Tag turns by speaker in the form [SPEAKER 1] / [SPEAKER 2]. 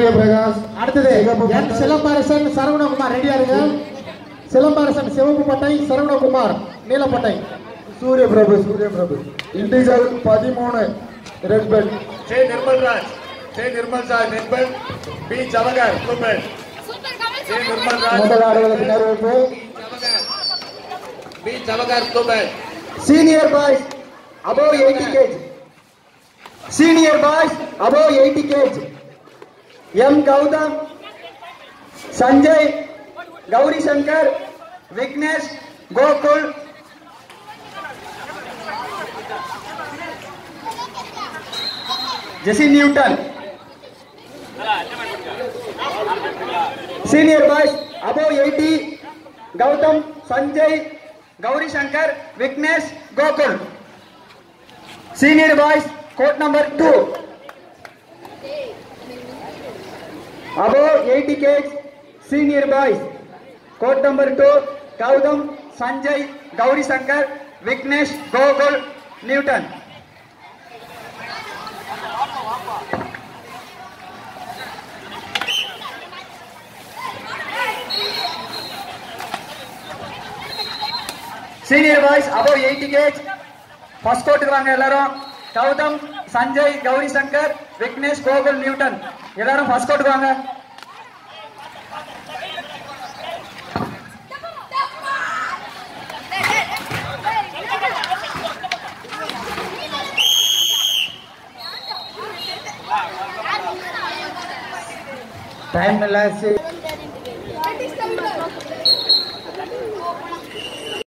[SPEAKER 1] பிரகாஷ்
[SPEAKER 2] அடுத்தது
[SPEAKER 1] சிகப்பு
[SPEAKER 2] என்
[SPEAKER 1] பட்டை.
[SPEAKER 2] சிலம்பரசன் சரவணகுமார் ரெடியா இருங்க சிலம்பரசன் சிவப்பு பட்டை சரவணகுமார் நீலப்பட்டை
[SPEAKER 1] சூரிய பிரபு சூரிய பிரபு இண்டிஜுவல் பதிமூணு red belt
[SPEAKER 3] J Nirmal Raj J Nirmal Raj red belt P Jawahar blue belt J Nirmal Raj
[SPEAKER 1] முதல் ஆடுகளுக்கு நேர்வைப்பு
[SPEAKER 3] Jawahar P Jawahar blue belt
[SPEAKER 2] senior boys above 80 kg senior boys above 80 kg M Gautam Sanjay Gauri Shankar Vignesh Gokul जैसी Newton senior boys above eighty Gautam Sanjay Gauri Shankar Vignesh Gokul senior boys court number two Above 80 kg, senior boys. Court number two, Gautam, Sanjay, Gauri Shankar, Vignesh, Gogol, Newton. Senior boys, above 80 kg, first கோட்டுக்கு வாங்க எல்லாரும் Gautam Sanjay Gauri Shankar Vignesh Gokul Newton எல்லாரும் first out வாங்க time मिला से